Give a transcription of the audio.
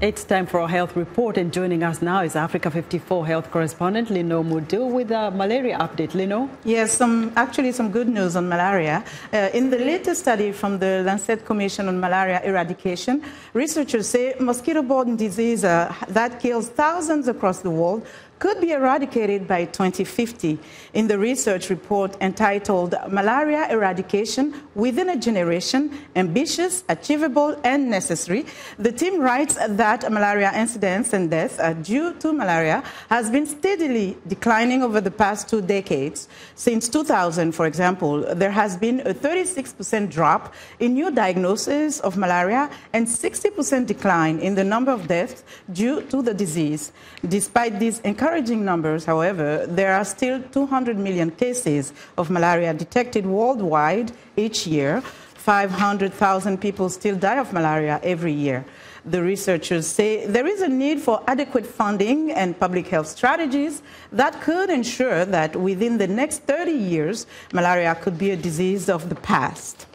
It's time for our health report, and joining us now is Africa 54 health correspondent Linord Moudou with a malaria update. Linord? Yes, some, actually some good news on malaria. Uh, in the latest study from the Lancet Commission on Malaria Eradication, researchers say mosquito-borne disease uh, that kills thousands across the world could be eradicated by 2050. In the research report entitled Malaria Eradication Within a Generation Ambitious, Achievable, and Necessary, the team writes that malaria incidence and death due to malaria has been steadily declining over the past two decades. Since 2000, for example, there has been a 36% drop in new diagnoses of malaria and 60% decline in the number of deaths due to the disease. Despite these encouraging encouraging numbers, however, there are still 200 million cases of malaria detected worldwide each year. 500,000 people still die of malaria every year. The researchers say there is a need for adequate funding and public health strategies that could ensure that within the next 30 years, malaria could be a disease of the past.